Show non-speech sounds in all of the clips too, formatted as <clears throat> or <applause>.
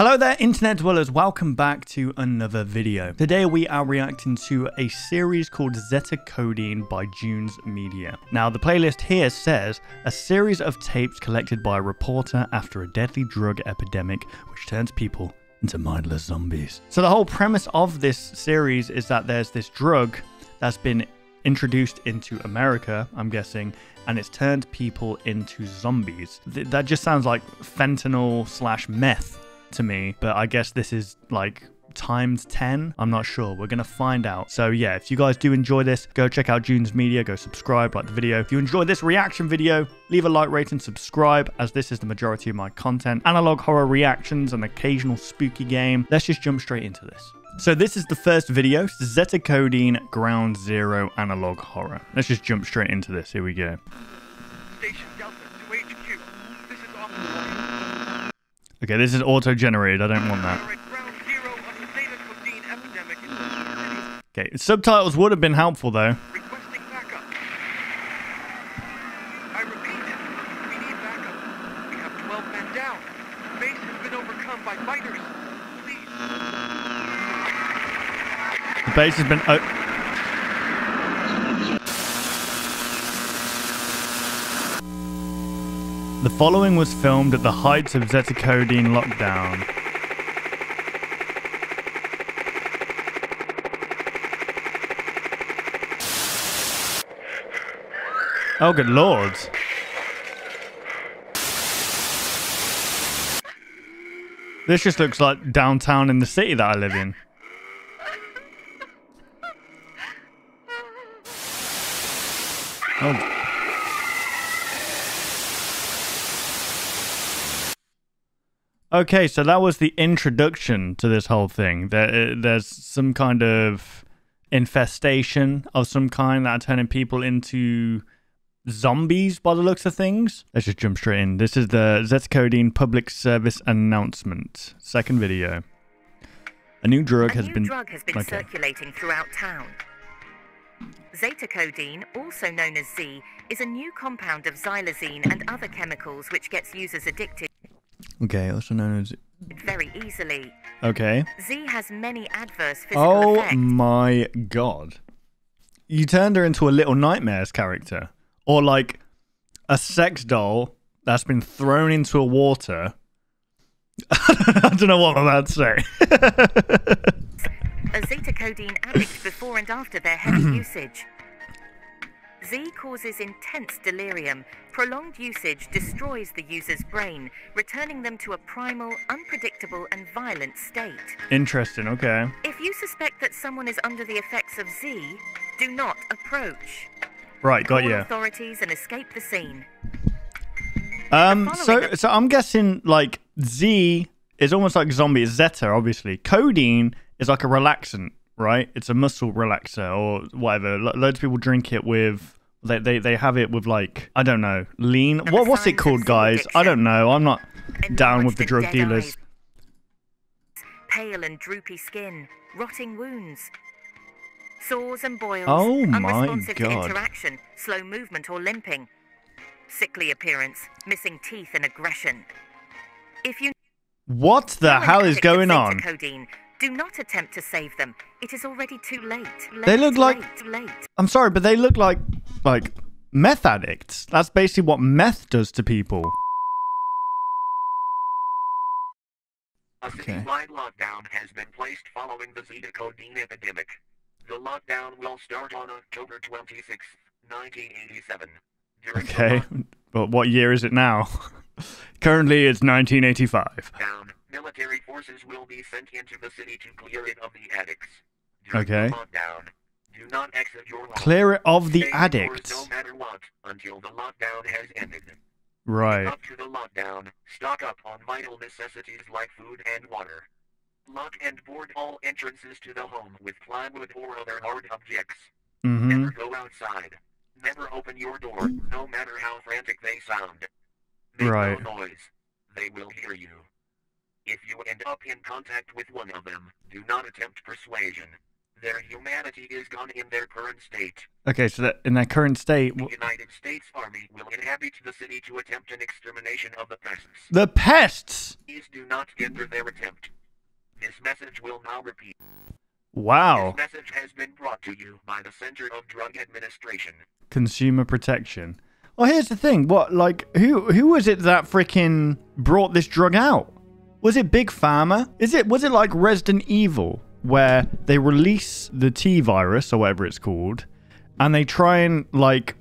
Hello there internet dwellers, welcome back to another video. Today we are reacting to a series called Zetacodine by Junes Media. Now the playlist here says, a series of tapes collected by a reporter after a deadly drug epidemic which turns people into mindless zombies. So the whole premise of this series is that there's this drug that's been introduced into America, I'm guessing, and it's turned people into zombies. Th- that just sounds like fentanyl slash meth to me, but I guess this is like times 10 i'm not sure. We're gonna find out. So yeah if you guys do enjoy this go check out junes media. Go subscribe like the video. If you enjoy this reaction video leave a like rate and subscribe as this is the majority of my content. Analog horror reactions and occasional spooky game. Let's just jump straight into this. So this is the first video zetacodine ground zero analog horror. Let's just jump straight into this. Here we go. Station Delta to HQ. This is Officer okay this is auto generated i don't want that. We're at ground zero of the Zeta Codeine epidemic in the city. okay subtitles would have been helpful though. Requesting backup. I repeat, we need backup. We have 12 men down. Base has been overcome by fighters. Please. the base has been o- The following was filmed at the heights of Zetacodine lockdown. Oh, good lord. This just looks like downtown in the city that I live in. Okay, so that was the introduction to this whole thing. There, uh, there's some kind of infestation of some kind that are turning people into zombies by the looks of things. Let's just jump straight in. This is the Zetacodine public service announcement. Second video. A new drug A has new been drug has been okay. circulating throughout town. Zetacodine, also known as Z, is a new compound of xylazine and other chemicals which gets users addicted Okay, also known as very easily. Okay. Z has many adverse physical Oh effects. my god. You turned her into a Little Nightmares character. Or like a sex doll that's been thrown into a water. <laughs> I don't know what I'm about to say. <laughs> A zetacodine addict before and after their heavy <clears throat> usage. Z causes intense delirium. Prolonged usage destroys the user's brain, returning them to a primal, unpredictable, and violent state. Interesting, okay. If you suspect that someone is under the effects of Z, do not approach. Right, got Call you. authorities and escape the scene. Um so so I'm guessing like Z is almost like zombie Zeta, obviously. Codeine is like a relaxant, right? It's a muscle relaxer or whatever. Lo- loads of people drink it with they, they they have it with like I don't know lean. What what's it called, guys? I don't know. I'm not down with the drug dealers. Pale and droopy skin, rotting wounds, sores and boils, Oh my unresponsive to God. interaction, slow movement or limping, sickly appearance, missing teeth and aggression. If you What the hell is going on? Zetacodine, do not attempt to save them. It is already too late. They look like- late, late. I'm sorry, but they look like like meth addicts. That's basically what meth does to people. A Okay. citywide lockdown has been placed following the Zetacodine epidemic. The lockdown will start on October 26, 1987. During Okay, but what year is it now? <laughs> Currently, it's 1985. lockdown, military forces will be sent into the city to clear it of the addicts. Okay. do not exit your home. Clear it of the Stay addicts. No matter what, until the lockdown has ended. Right. Up to the lockdown, stock up on vital necessities like food and water. Lock and board all entrances to the home with plywood or other hard objects. Mm-hmm. Never go outside. Never open your door, no matter how frantic they sound. Make Right. no noise. They will hear you. If you end up in contact with one of them, do not attempt persuasion. Their humanity is gone in their current state. Okay, so that in their current state, The United States Army will inhabit the city to attempt an extermination of the pests. the pests. Please do not hinder their attempt. This message will now repeat. Wow. This message has been brought to you by the Center of Drug Administration. Consumer protection. Well, here's the thing. What, like, who who was it that freaking brought this drug out? Was it Big Pharma? Is it was it like Resident Evil, where they release the T virus or whatever it's called, and they try and like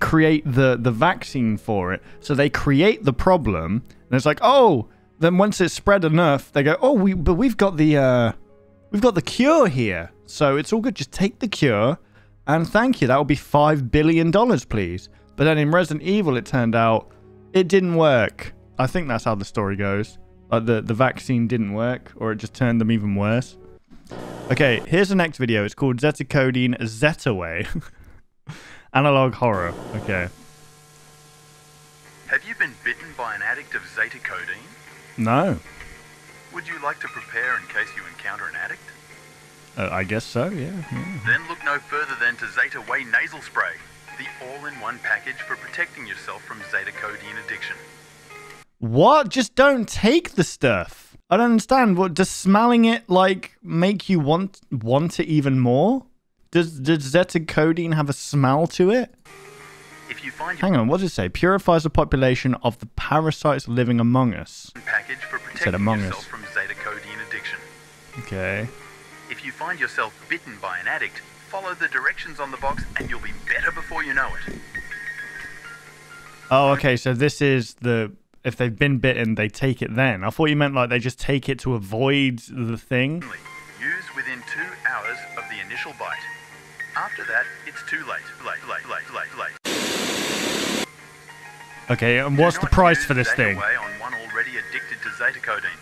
create the the vaccine for it. So they create the problem, and it's like, oh, then once it's spread enough, they go, oh, we but we've got the uh, we've got the cure here, so it's all good. Just take the cure, and thank you. That will be five billion dollars, please. But then in Resident Evil, it turned out it didn't work. I think that's how the story goes. Like the the vaccine didn't work, or it just turned them even worse. Okay, here's the next video. It's called Zetacodine Zetaway. <laughs> Analog horror. Okay. Have you been bitten by an addict of zetacodine? No. Would you like to prepare in case you encounter an addict? Uh, I guess so. Yeah. yeah. Then look no further than to Zetaway Nasal Spray, the all-in-one package for protecting yourself from zetacodine addiction. What? Just don't take the stuff. I don't understand. What does smelling it like make you want want it even more? Does does zetacodine have a smell to it? If you find Hang on, what does it say? Purifies the population of the parasites living among us. package for said protecting Among yourself Us. from zetacodine addiction. Okay. If you find yourself bitten by an addict, follow the directions on the box and you'll be better before you know it. Oh, okay. So this is the if they've been bitten, they take it then. I thought you meant like they just take it to avoid the thing. Use within two hours of the initial bite. After that, it's too late. Late, late, late, late, late. Okay, and what's the price for this thing? On one already addicted to zetacodine.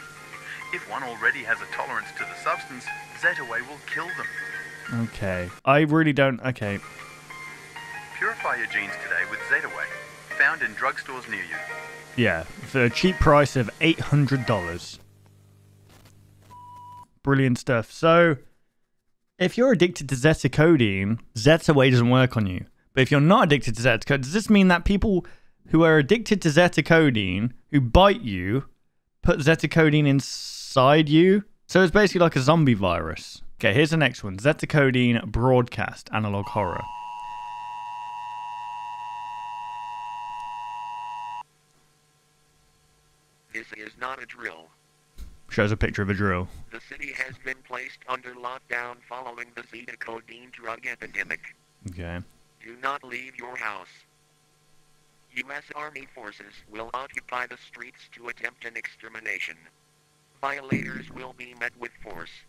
If one already has a tolerance to the substance, Zetaway will kill them. Okay. I really don't. Okay. Purify your genes today with Zetaway, found in drugstores near you. Yeah, for a cheap price of eight hundred dollars. Brilliant stuff. So, if you're addicted to zetacodine, Zetaway doesn't work on you. But if you're not addicted to zetacodine, does this mean that people who are addicted to zetacodine, who bite you, put zetacodine inside you? So it's basically like a zombie virus. Okay, here's the next one: zetacodine broadcast analog horror. This is not a drill. Shows a picture of a drill. The city has been placed under lockdown following the Zetacodine drug epidemic. Okay. Do not leave your house. U.S. Army forces will occupy the streets to attempt an extermination. Violators will be met with force.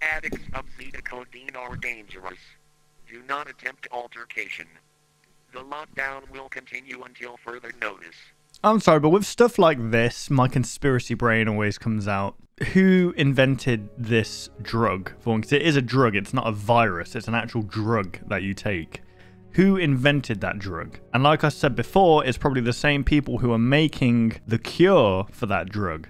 Addicts of Zetacodine are dangerous. Do not attempt altercation. The lockdown will continue until further notice. I'm sorry, but with stuff like this, my conspiracy brain always comes out. Who invented this drug? Because it is a drug, it's not a virus, it's an actual drug that you take. Who invented that drug? And like I said before, it's probably the same people who are making the cure for that drug.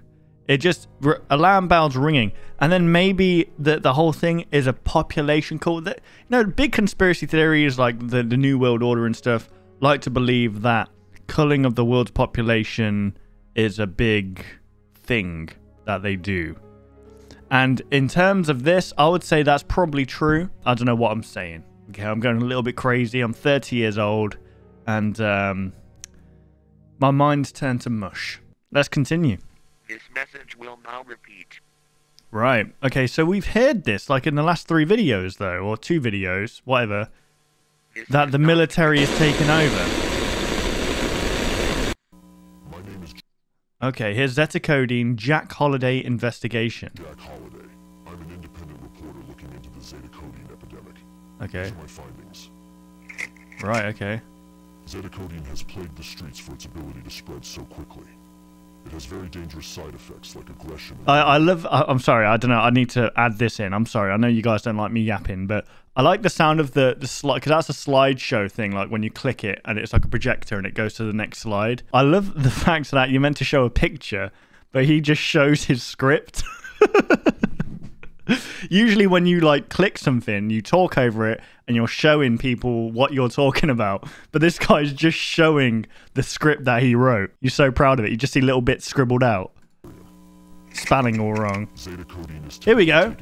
It just alarm bells ringing, and then maybe the the whole thing is a population call. That you know, big conspiracy theories like the the New World Order and stuff like to believe that culling of the world's population is a big thing that they do. And in terms of this, I would say that's probably true. I don't know what I'm saying. Okay, I'm going a little bit crazy. I'm 30 years old, and um, my mind's turned to mush. Let's continue. This message will now repeat. Right. Okay, so we've heard this like in the last three videos, though, or two videos, whatever, This that the military is taken over. Okay, here's Zetacodine Jack Holiday investigation. Jack Holiday. I'm an independent reporter looking into the Zetacodine epidemic. Okay. These my findings. Right, okay. Zetacodine has plagued the streets for its ability to spread so quickly. It has very dangerous side effects like aggression I, I love. I, I'm sorry. I don't know. I need to add this in. I'm sorry. I know you guys don't like me yapping, but I like the sound of the the slide because that's a slideshow thing. Like when you click it and it's like a projector and it goes to the next slide. I love the <laughs> fact that you're meant to show a picture, but he just shows his script. <laughs> <laughs> Usually, when you like click something, you talk over it and you're showing people what you're talking about. But this guy's just showing the script that he wrote. You're so proud of it. You just see little bits scribbled out. Spelling all wrong. Is Here we go.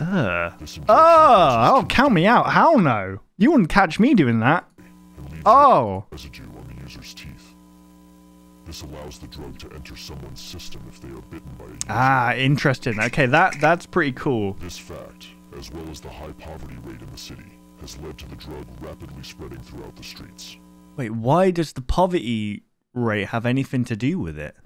Uh. Oh, oh, count me out. Hell no. You wouldn't catch me doing that. Oh. on the user's. This allows the drug to enter someone's system if they are bitten by a user. Ah, interesting. Okay, that that's pretty cool. This fact, as well as the high poverty rate in the city, has led to the drug rapidly spreading throughout the streets. Wait, why does the poverty rate have anything to do with it?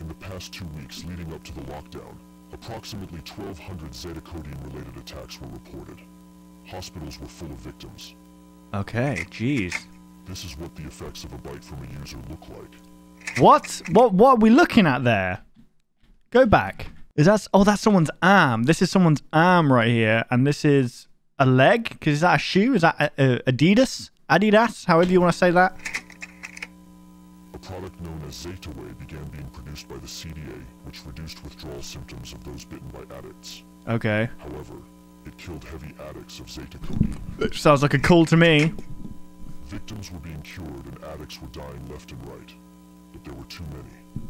In the past two weeks leading up to the lockdown, approximately 1,200 Zetacodine related attacks were reported. Hospitals were full of victims. Okay, jeez. This is what the effects of a bite from a user look like. What? What? What are we looking at there? Go back. Is that? Oh, that's someone's arm. This is someone's arm right here, and this is a leg. Because is that a shoe? Is that a, a Adidas? Adidas? However you want to say that. A product known asZetaway began being produced by the CDA, which reduced withdrawal symptoms of those bitten by addicts. Okay. However, it killed heavy addicts of Zetacodine. Sounds like a call to me. Victims were being cured and addicts were dying left and right. But there were too many.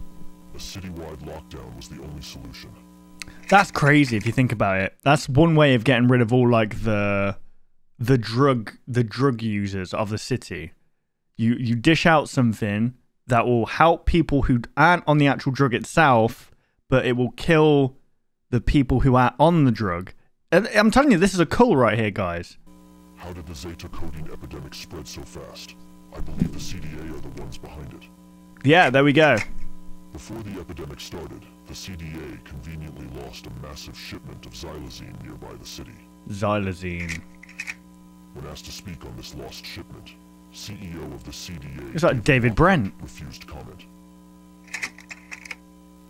A citywide lockdown was the only solution. That's crazy if you think about it. That's one way of getting rid of all like the the drug the drug users of the city. You you dish out something that will help people who aren't on the actual drug itself, but it will kill the people who are on the drug. And I'm telling you, this is a cool right here, guys. How did the Zetacodine epidemic spread so fast? I believe the CDA are the ones behind it. Yeah, there we go. Before the epidemic started, the CDA conveniently lost a massive shipment of xylazine nearby the city. Xylazine. When asked to speak on this lost shipment, CEO of the CDA It's like David Brent. refused comment.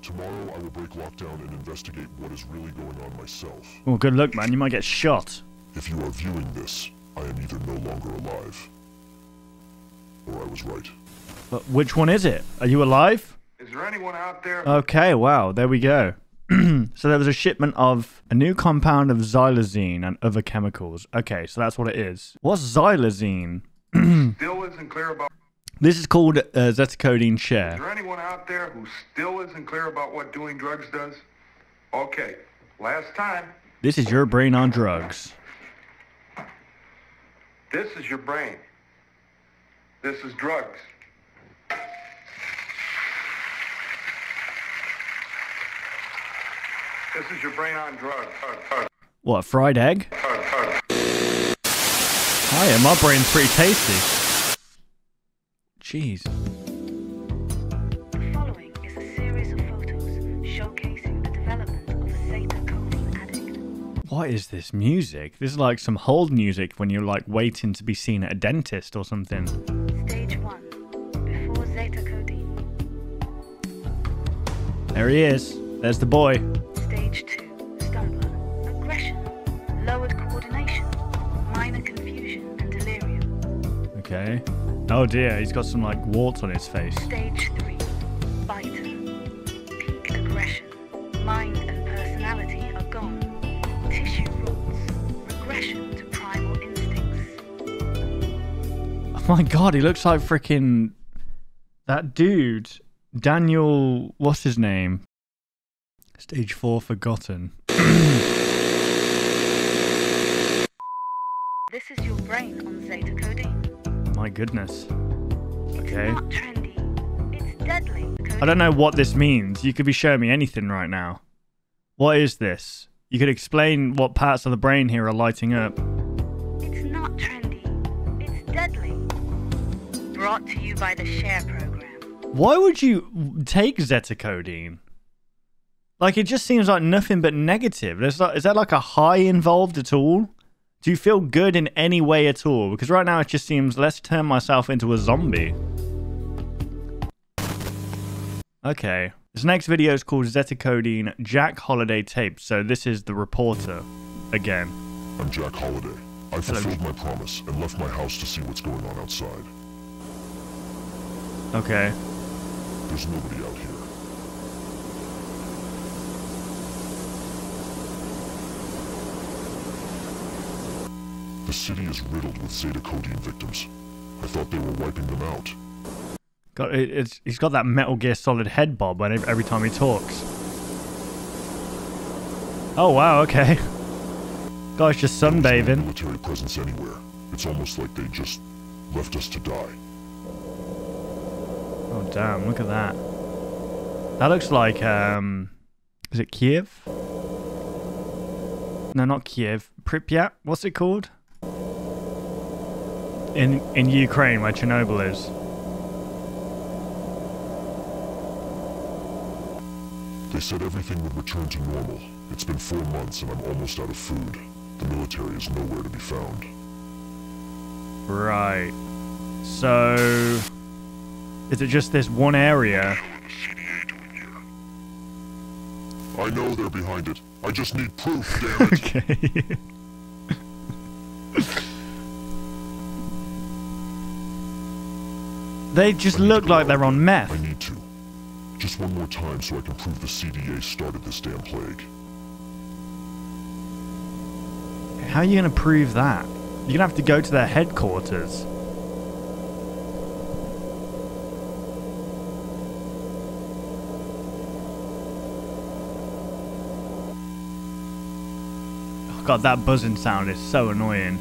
Tomorrow I will break lockdown and investigate what is really going on myself. Oh, good luck, man. You might get shot. If you are viewing this, I am either no longer alive, or I was right. But which one is it? Are you alive? Is there anyone out there? Okay, wow, there we go. <clears throat> so there was a shipment of a new compound of xylazine and other chemicals. Okay, so that's what it is. What's xylazine? <clears throat> still isn't clear about. This is called uh, zetacodine Is there anyone out there who still isn't clear about what doing drugs does? Okay, last time. This is your brain on drugs. This is your brain. This is drugs. This is your brain on drugs. Drug, drug, What, fried egg? Hiya, my brain's pretty tasty. Jeez. What is this music? This is like some hold music when you're like waiting to be seen at a dentist or something. Stage 1. Before Zetacodine. There he is. There's the boy. Stage 2. Stumbler. Aggression. Lowered coordination. Minor confusion and delirium. Okay. Oh dear, he's got some like warts on his face. Stage 3. My god, he looks like freaking that dude, Daniel. What's his name? Stage four, forgotten. This is your brain on Zetacodine. My goodness. Okay. It's not trendy. It's deadly. I don't know what this means. You could be showing me anything right now. What is this? You could explain what parts of the brain here are lighting up. It's not trendy. Brought by the Share Program. Why would you take zetacodine? Like it just seems like nothing but negative. There's like, is there like a high involved at all? Do you feel good in any way at all? Because right now it just seems let's turn myself into a zombie. Okay. This next video is called Zetacodine Jack Holiday Tape. So this is the reporter again. I'm Jack Holiday. I fulfilled my promise and left my house to see what's going on outside. Okay. There's nobody out here. The city is riddled with Zetacodine victims. I thought they were wiping them out. Got it's, he's got that Metal Gear Solid head bob every time he talks. Oh wow, okay. Guy's just sunbathing. military presence anywhere. It's almost like they just left us to die. Oh damn, look at that. That looks like um is it Kiev? No, not Kiev. Pripyat. What's it called? In in Ukraine where Chernobyl is. They said everything would return to normal. It's been four months and I'm almost out of food. The military is nowhere to be found. Right. So is it just this one area? What the CDA doing here? I know they're behind it. I just need proof, damn. <laughs> Okay. they just look like they're on I meth. need to. Just one more time so I can prove the CDA started this damn plague. How are you going to prove that? You're going to have to go to their headquarters. God, that buzzing sound is so annoying.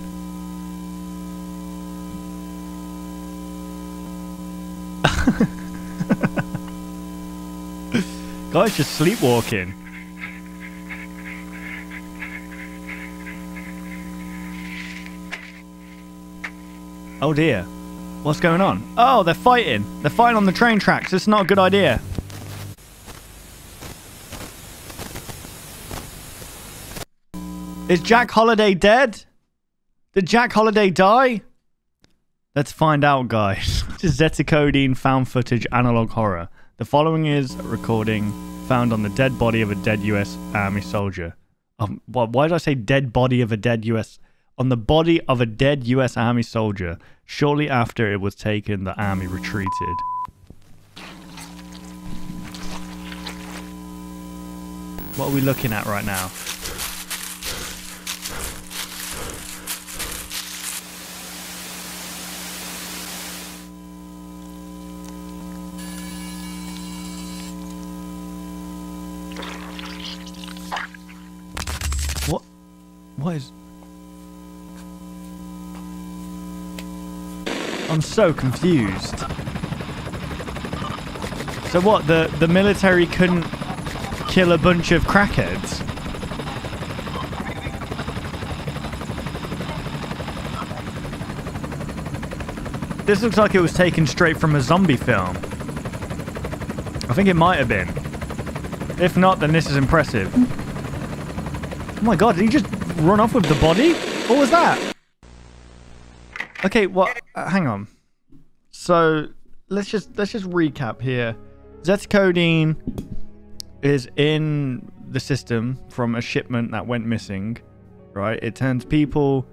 <laughs> Guy's just sleepwalking. Oh dear. What's going on? Oh, they're fighting. They're fighting on the train tracks. It's not a good idea. Is Jack Holiday dead? Did Jack Holiday die? Let's find out, guys. <laughs> this is Zetacodine found footage analog horror. The following is a recording found on the dead body of a dead US Army soldier. Um, why, why did I say dead body of a dead US? On the body of a dead US Army soldier. Shortly after it was taken, the army retreated. What are we looking at right now? I'm so confused. So what? The the military couldn't kill a bunch of crackheads? This looks like it was taken straight from a zombie film. I think it might have been. If not, then this is impressive. Oh my god, did he just run off with the body? What was that? Okay, what? Uh, hang on. So let's just let's just recap here. Zetacodine is in the system from a shipment that went missing, right? It turns people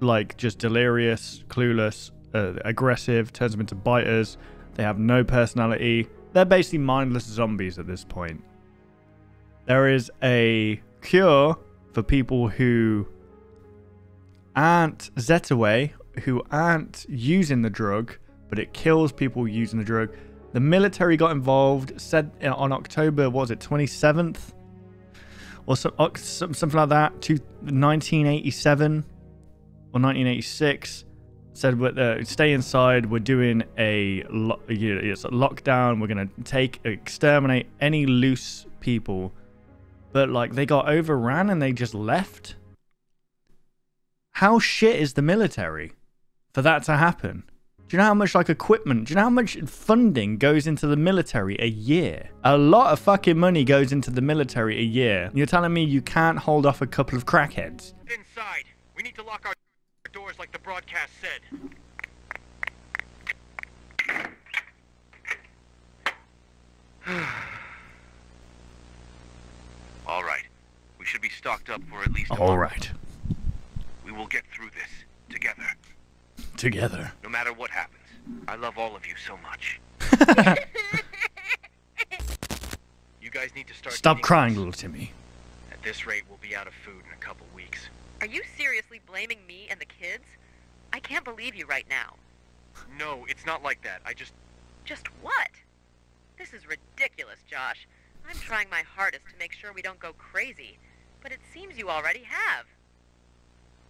like just delirious, clueless, uh, aggressive, turns them into biters. They have no personality. They're basically mindless zombies at this point. There is a cure for people who aren't Zetaway, who aren't using the drug, but it kills people using the drug. The military got involved, said uh, on October, was it, 27th? Or some, something like that, to 1987 or 1986. Said, uh, stay inside, we're doing a, lo- it's a lockdown, we're going to take, exterminate any loose people. But, like, they got overran and they just left? How shit is the military for that to happen? Do you know how much like equipment? Do you know how much funding goes into the military a year? A lot of fucking money goes into the military a year. You're telling me you can't hold off a couple of crackheads? Inside. We need to lock our doors like the broadcast said. <sighs> All right. We should be stocked up for at least a All month. right, We will get through this together, together. no matter what happens. I love all of you so much. <laughs> You guys need to start Stop crying, this. little Timmy. At this rate, we'll be out of food in a couple weeks. Are you seriously seriously blaming me and the kids? I can't believe you right now. No, it's not like that. I just. Just what? This is ridiculous, Josh. I'm trying my hardest to make sure we don't go crazy, but it seems you already have.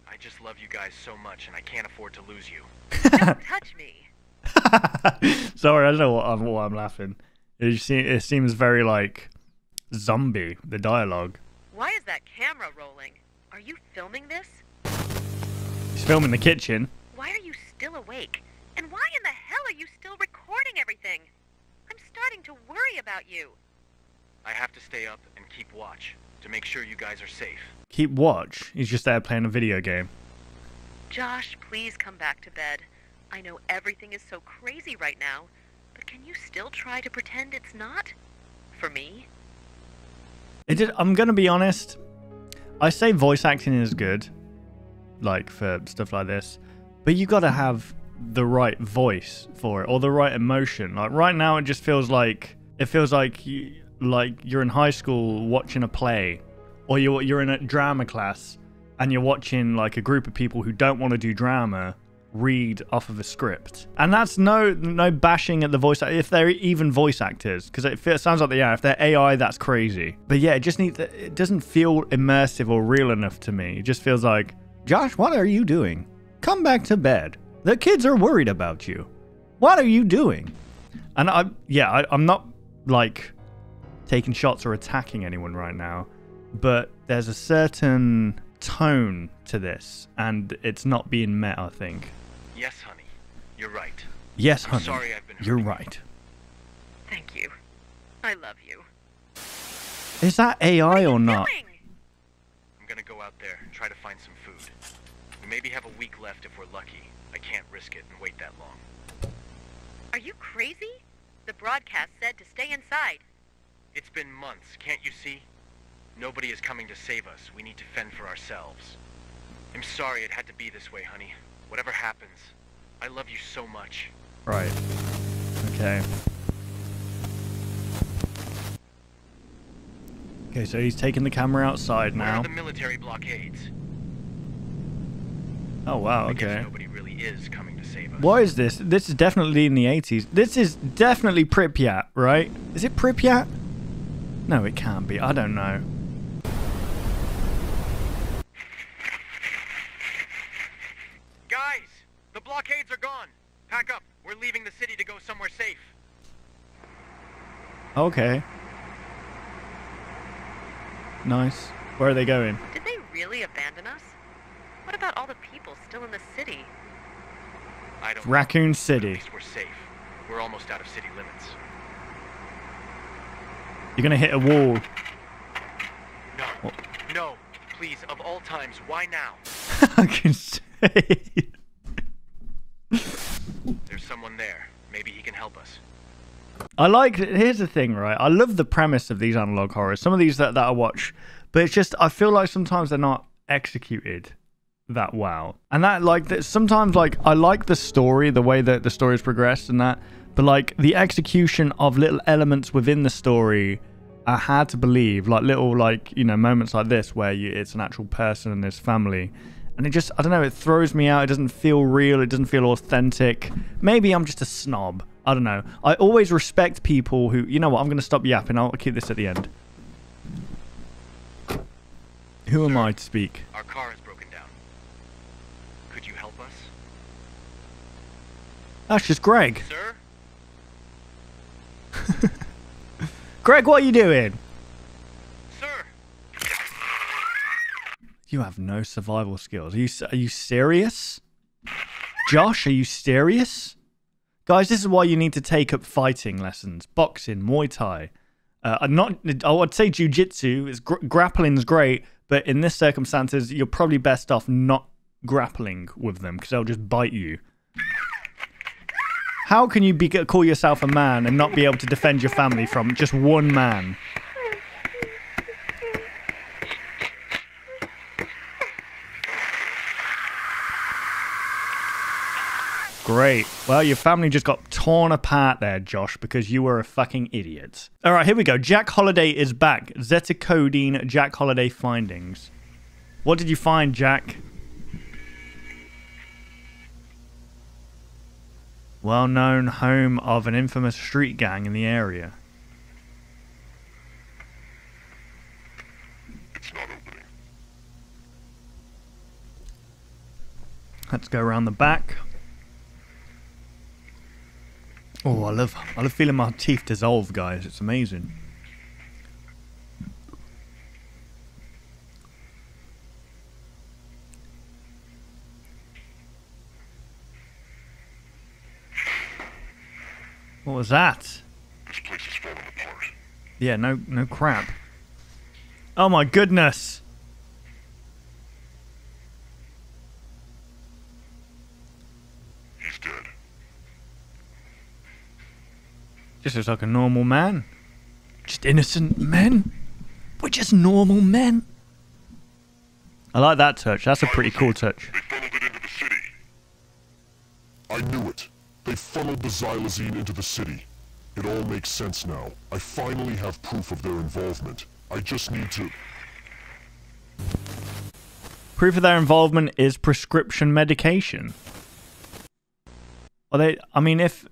I just love you guys so much, and I can't afford to lose you. <laughs> <laughs> Don't touch me. <laughs> Sorry, I don't know what I'm, what I'm laughing. It, se- it seems very like zombie, the dialogue. Why is that camera rolling? Are you filming this? He's filming the kitchen. Why are you still awake? And why in the hell are you still recording everything? I'm starting to worry about you. I have to stay up and keep watch to make sure you guys are safe. Keep watch. He's just there playing a video game. Josh, please come back to bed. I know everything is so crazy right now, but can you still try to pretend it's not? For me? It did, I'm gonna be honest. I say voice acting is good, like for stuff like this, but you gotta have the right voice for it or the right emotion. Like right now, it just feels like it feels like you, like you're in high school watching a play, or you're you're in a drama class and you're watching like a group of people who don't want to do drama read off of a script. And that's no no bashing at the voice if they're even voice actors because it, fe- sounds like they are. If they're AI, that's crazy. But yeah, it just needs it doesn't feel immersive or real enough to me. It just feels like, "Josh, what are you doing? Come back to bed. The kids are worried about you. What are you doing?" And I yeah, I, I'm not like taking shots or attacking anyone right now, but there's a certain tone to this and it's not being met, I think. Yes, honey. You're right. Yes, I'm honey. sorry I've been You're hurting right. Thank you. I love you. Is that AI or not? Doing? I'm gonna go out there and try to find some food. We maybe have a week left if we're lucky. I can't risk it and wait that long. Are you crazy? The broadcast said to stay inside. It's been months, can't you see? Nobody is coming to save us. We need to fend for ourselves. I'm sorry it had to be this way, honey. Whatever happens, I love you so much. Right. Okay. Okay, so he's taking the camera outside Where are now. the military blockades? Oh wow, okay. nobody really is coming to save us. What is this? This is definitely in the 80s. This is definitely Pripyat, right? Is it Pripyat? No, it can't be. I don't know. Guys, the blockades are gone. Pack up. We're leaving the city to go somewhere safe. Okay. Nice. Where are they going? Did they really abandon us? What about all the people still in the city? I don't Raccoon know, City. At least we're safe. We're almost out of city limits. You're gonna hit a wall. No. No. Please, of all times, why now? <laughs> I can say. There's someone there. Maybe he can help us. I like. Here's the thing, right? I love the premise of these analog horrors. Some of these that, that I watch, but it's just I feel like sometimes they're not executed that well, and that like that sometimes like I like the story, the way that the story has progressed, and that, but like the execution of little elements within the story. are hard to believe, like little like you know moments like this where you, it's an actual person and his family, and it just I don't know, it throws me out. It doesn't feel real. It doesn't feel authentic. Maybe I'm just a snob. I don't know. I always respect people who, you know what? I'm going to stop yapping. I'll keep this at the end. Who am I to speak? Our car is broken down. Could you help us? That's just Greg. Sir? <laughs> Greg, what are you doing? Sir! You have no survival skills. Are you are you serious? Josh, are you serious? Guys, this is why you need to take up fighting lessons, boxing, Muay Thai. Uh, not. I would say jujitsu. Is gr- grappling's great, but in this circumstances, you're probably best off not grappling with them because they'll just bite you. How can you be call yourself a man and not be able to defend your family from just one man? Great. Well, your family just got torn apart there, Josh, because you were a fucking idiot. All right, here we go. Jack Holiday is back. Zetacodine Jack Holiday findings. What did you find, Jack? Well known home of an infamous street gang in the area. Let's go around the back. Oh, I love I love feeling my teeth dissolve, guys. It's amazing. What was that? This place is falling apart. Yeah, no no crap. Oh my goodness. He's dead. Just looks like a normal man. Just innocent men. We're just normal men. I like that touch. That's a pretty cool touch. They funneled it into the city. I knew it. They funneled the xylazine into the city. It all makes sense now. I finally have proof of their involvement. I just need to... Proof of their involvement is prescription medication. Are they? I mean, if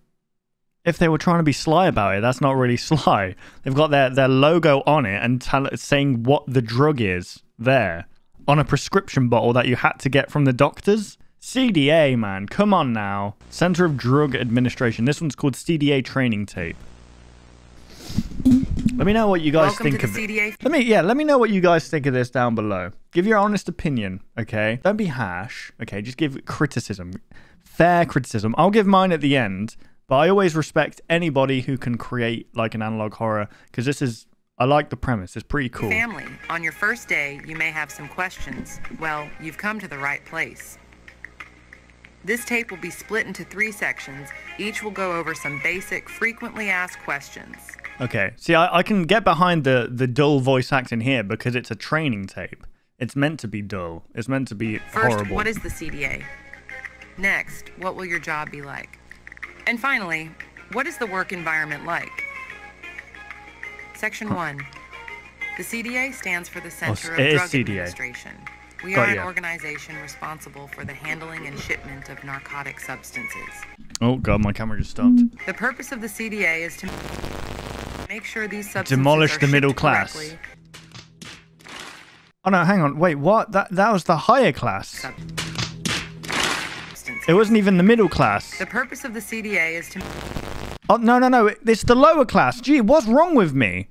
if they were trying to be sly about it, that's not really <laughs> sly. They've got their their logo on it and tell, saying what the drug is there on a prescription bottle that you had to get from the doctors. CDA, man, come on now. Center of Drug Administration. This one's called CDA training tape. Let me know what you guys Welcome think to of it. CDA. Let me, yeah, let me know what you guys think of this down below. Give your honest opinion, okay? Don't be harsh, okay? Just give criticism, fair criticism. I'll give mine at the end, but I always respect anybody who can create like an analog horror because this is, I like the premise. It's pretty cool. Family, on your first day, you may have some questions. Well, you've come to the right place. This tape will be split into three sections. Each will go over some basic, frequently asked questions. Okay, see, I, I can get behind the the dull voice acting here because it's a training tape. It's meant to be dull. It's meant to be First, horrible. what is the CDA? Next, what will your job be like? And finally, what is the work environment like? Section 1. The CDA stands for the oh, Center Oh, of Drug CDA. Administration. We Got are an organization responsible for the handling and shipment of narcotic substances. oh god, my camera just stopped. The purpose of the CDA is to make sure these substances Demolish the middle class. correctly, Oh no, hang on, wait, what? That that was the higher class. It wasn't even the middle class. The purpose of the CDA is to Oh no no no! It's the lower class. Gee, what's wrong with me?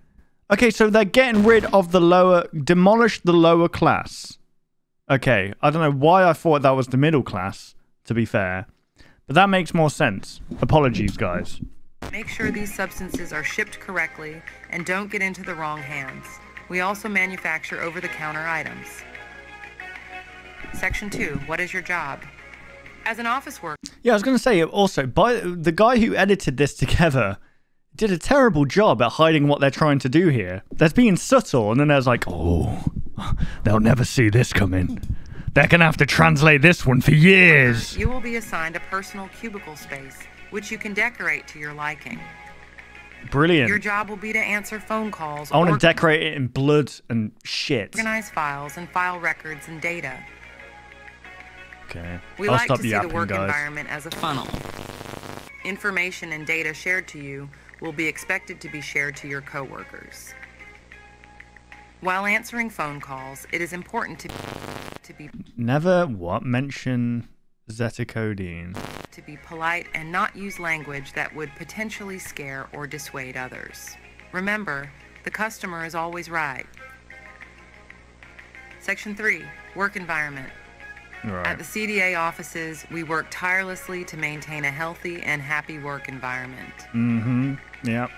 Okay, so they're getting rid of the lower, demolish the lower class. Okay, I don't know why I thought that was the middle class. To be fair, but that makes more sense. Apologies, guys. Make sure these substances are shipped correctly and don't get into the wrong hands. We also manufacture over-the-counter items. Section 2. What is your job? As an office worker, Yeah, I was gonna say also, by the guy who edited this together did a terrible job at hiding what they're trying to do here. There's being subtle, and then there's like, oh, <laughs> they'll never see this coming. They're gonna have to translate this one for years. you will be assigned a personal cubicle space, which you can decorate to your liking. Brilliant. Your job will be to answer phone calls, I want to decorate it in blood and shit. organize files and file records and data. Okay. We I'll like stop to see yapping, the work guys. environment as a funnel. Information and data shared to you will be expected to be shared to your coworkers. While answering phone calls, it is important to, to be Never what mention zetacodine. to be polite and not use language that would potentially scare or dissuade others. Remember, the customer is always right. Section 3, work environment. At the CDA offices, we work tirelessly to maintain a healthy and happy work environment. Mm-hmm. Yep.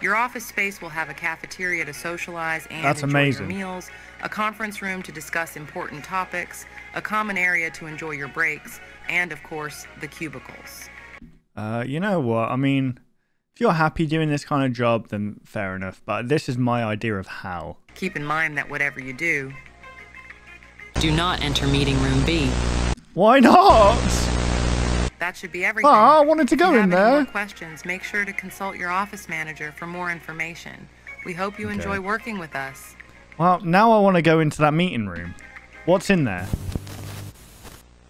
Your office space will have a cafeteria to socialize and That's enjoy amazing. your meals, a conference room to discuss important topics, a common area to enjoy your breaks, and of course, the cubicles. Uh, you know what? I mean, if you're happy doing this kind of job, then fair enough. But this is my idea of how. Keep in mind that whatever you do, Do not enter meeting room B. Why not? That should be everything. Oh, I wanted to If go you in have any there. more questions, make sure to consult your office manager for more information. We hope you Okay. enjoy working with us. Well, now I want to go into that meeting room. What's in there?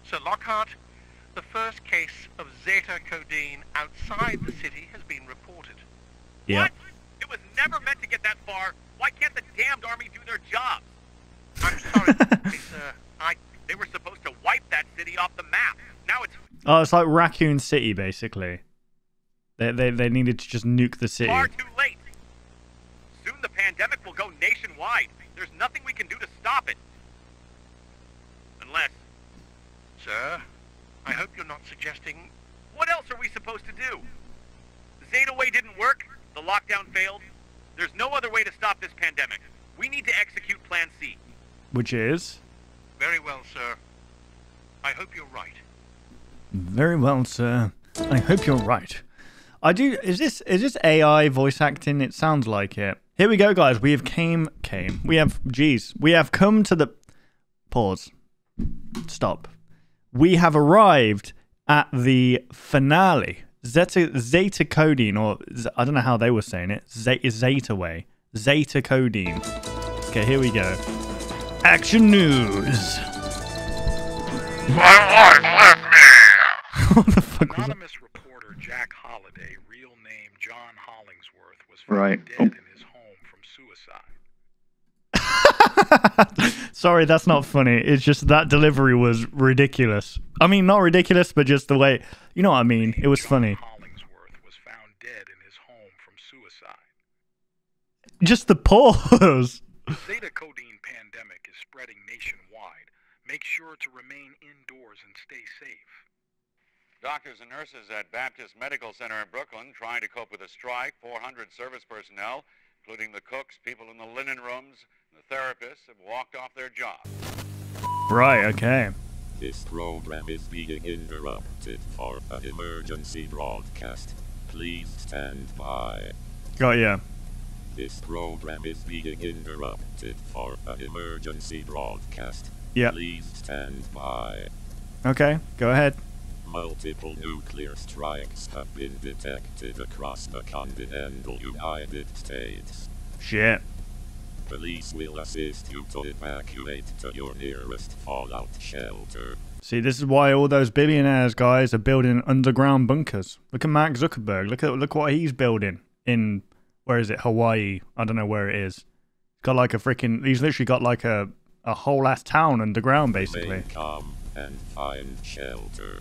Sir Lockhart, the the first case of Zeta codeine outside the city has been reported. Yeah. What? It was never meant to get that far. Why can't the damned army do their job? I'm sorry, <laughs> sir. I They were supposed to wipe that city off the map. Now it's Oh, it's like Raccoon City, basically. They, they, they needed to just nuke the city. far too late. Soon the pandemic will go nationwide. There's nothing we can do to stop it. Unless, Sir, I hope you're not suggesting what else are we supposed to do? The Zetaway didn't work. The lockdown failed. There's no other way to stop this pandemic. We need to execute Plan C. Which is? very well, sir. I hope you're right. Very well, sir. I hope you're right. I do. Is this is this AI voice acting? It sounds like it. Here we go, guys. We have came came. We have. Geez, we have come to the. Pause. Stop. We have arrived at the finale. Zeta Zeta Codeine, or I don't know how they were saying it. Zeta Zeta way. Zeta Codeine. Okay, here we go. Action news. What the fuck was that? Anonymous reporter Jack Holliday, real name John Hollingsworth, was Right. found dead oh. in his home from suicide. <laughs> Sorry, that's not funny. It's just that delivery was ridiculous. I mean, not ridiculous, but just the way. You know what I mean? It was John funny. Hollingsworth was found dead in his home from suicide. Just the pause. <laughs> The Zetacodine pandemic is spreading nationwide. Make sure to remain indoors and stay safe. Doctors and nurses at Baptist Medical Center in Brooklyn trying to cope with a strike. 400 service personnel, including the cooks, people in the linen rooms, and the therapists, have walked off their jobs. Right, okay. This program is being interrupted for an emergency broadcast. Please stand by. Got ya. This program is being interrupted for an emergency broadcast. Yep. Please stand by. Okay, go ahead. Multiple nuclear strikes have been detected across the continental United States. Shit. Police will assist you to evacuate to your nearest fallout shelter. See, this is why all those billionaires guys are building underground bunkers. Look at Mark Zuckerberg. Look at look what he's building in where is it? Hawaii. I don't know where it is. He's got like a freaking. He's literally got like a a whole ass town underground, basically. Remain calm and find shelter.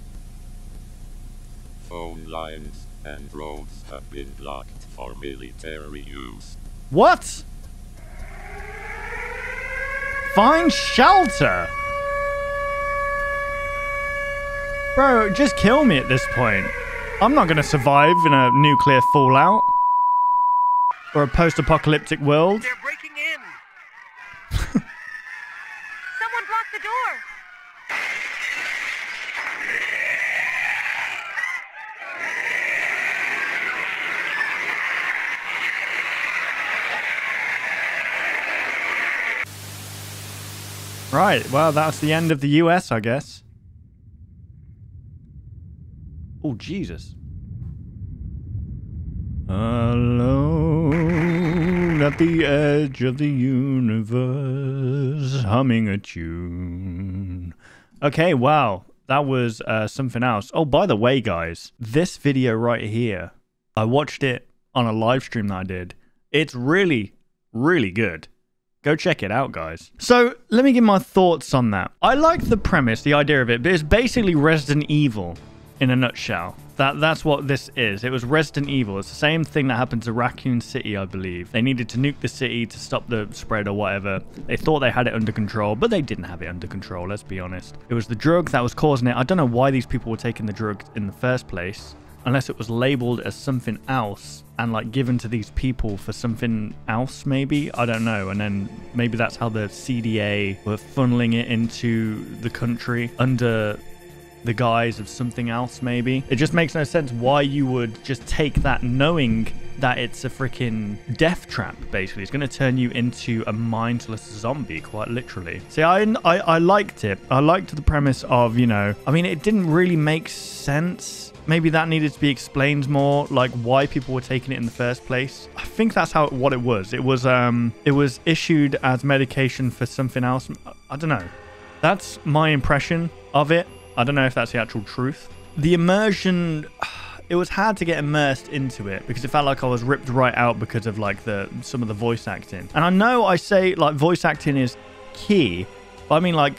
Phone lines and roads have been blocked for military use. What? Find shelter. Bro, just kill me at this point. I'm not gonna survive in a nuclear fallout. Or a post-apocalyptic world. They're breaking in. Someone blocked the door. Right, well, that's the end of the US, I guess. Oh, Jesus. Alone at the edge of the universe, humming a tune. Okay, wow. That was uh, something else. Oh, by the way, guys, this video right here, I watched it on a live stream that I did. It's really, really good. Go check it out, guys. So, let me give my thoughts on that. I like the premise, the idea of it, but it's basically Resident Evil in a nutshell. That That's what this is. It was Resident Evil. It's the same thing that happened to Raccoon City, I believe. They needed to nuke the city to stop the spread or whatever. They thought they had it under control, but they didn't have it under control, let's be honest. It was the drug that was causing it. I don't know why these people were taking the drug in the first place unless it was labeled as something else and like given to these people for something else maybe? I don't know. And then maybe that's how the cda were funneling it into the country under the guise of something else maybe? It just makes no sense why you would just take that knowing that it's a freaking death trap basically. It's going to turn you into a mindless zombie quite literally. See I, I i liked it. I liked the premise of you know i mean it didn't really make sense maybe that needed to be explained more like why people were taking it in the first place. I think that's how what it was. It was um it was issued as medication for something else. I don't know. That's my impression of it. I don't know if that's the actual truth. The immersion <sighs> it was hard to get immersed into it because it felt like I was ripped right out because of like the some of the voice acting. And I know I say like voice acting is key, but I mean like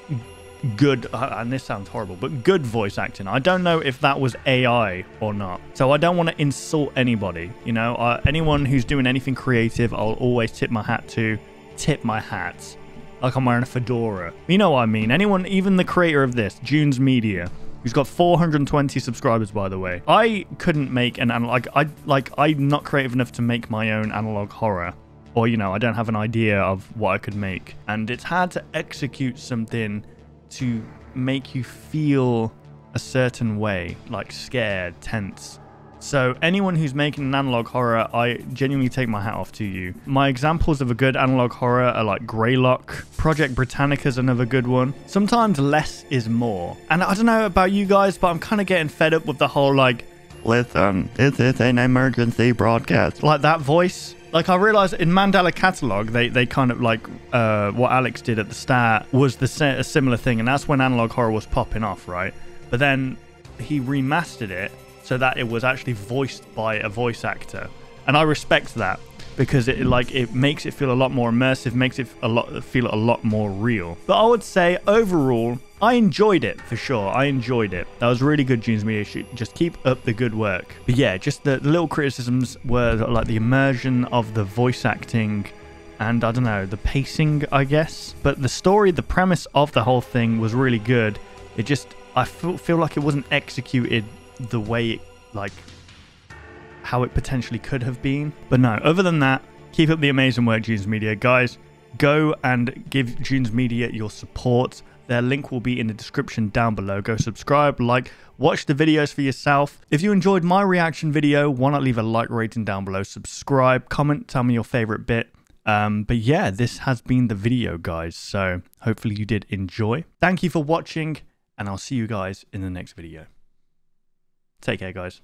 good uh, and this sounds horrible, but good voice acting. I don't know if that was AI or not. So I don't want to insult anybody, you know? Uh, anyone who's doing anything creative, I'll always tip my hat to. Tip my hat. Like I'm wearing a fedora. You know what I mean? Anyone, even the creator of this, Junes Media, who's got 420 subscribers by the way. I couldn't make an analog I like I'm not creative enough to make my own analog horror or you know, I don't have an idea of what I could make. And it's hard to execute something to make you feel a certain way, like scared, tense. So anyone who's making an analog horror, I genuinely take my hat off to you. My examples of a good analog horror are like Greylock, Project Britannica's another good one. Sometimes less is more. And I don't know about you guys, but I'm kind of getting fed up with the whole like, listen, this is an emergency broadcast. Like that voice. Like I realized in Mandela Catalog, they they kind of like uh, what Alex did at the start was the a similar thing, and that's when analog horror was popping off, right? But then he remastered it so that it was actually voiced by a voice actor, and I respect that because it like it makes it feel a lot more immersive, makes it a lot feel a lot more real. But I would say overall, I enjoyed it for sure. I enjoyed it. That was really good, Junes Media. Just keep up the good work. But yeah, just the, the little criticisms were like the immersion of the voice acting and I don't know, the pacing, I guess. But the story, the premise of the whole thing was really good. It just, I feel, feel like it wasn't executed the way it, like, how it potentially could have been. But no, other than that, keep up the amazing work, Junes Media. Guys, go and give Junes Media your support. Their link will be in the description down below. Go subscribe, like, watch the videos for yourself. If you enjoyed my reaction video, why not leave a like rating down below, subscribe, comment, tell me your favorite bit. Um, but yeah, this has been the video, guys. So hopefully you did enjoy. Thank you for watching, and I'll see you guys in the next video. Take care, guys.